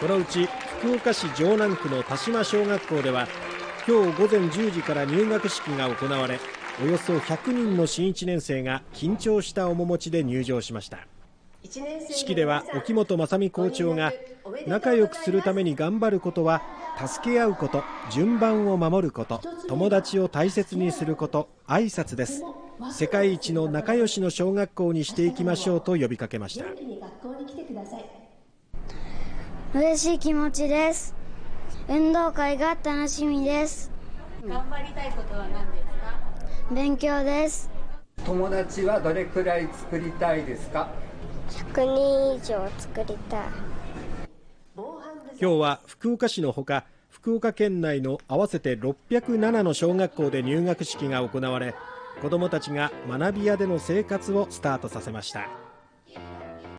このうち福岡市城南区の田島小学校では今日午前10時から入学式が行われおよそ100人の新1年生が緊張した面持ちで入場しました。式では沖本正美校長が仲良くするために頑張ることは助け合うこと順番を守ること友達を大切にすること挨拶です。世界一の仲良しの小学校にしていきましょうと呼びかけました。嬉しい気持ちです。運動会が楽しみです。頑張りたいことは何ですか？勉強です。友達はどれくらい作りたいですか？100人以上作りたい。今日は福岡市のほか福岡県内の合わせて607の小学校で入学式が行われ子どもたちが学び屋での生活をスタートさせました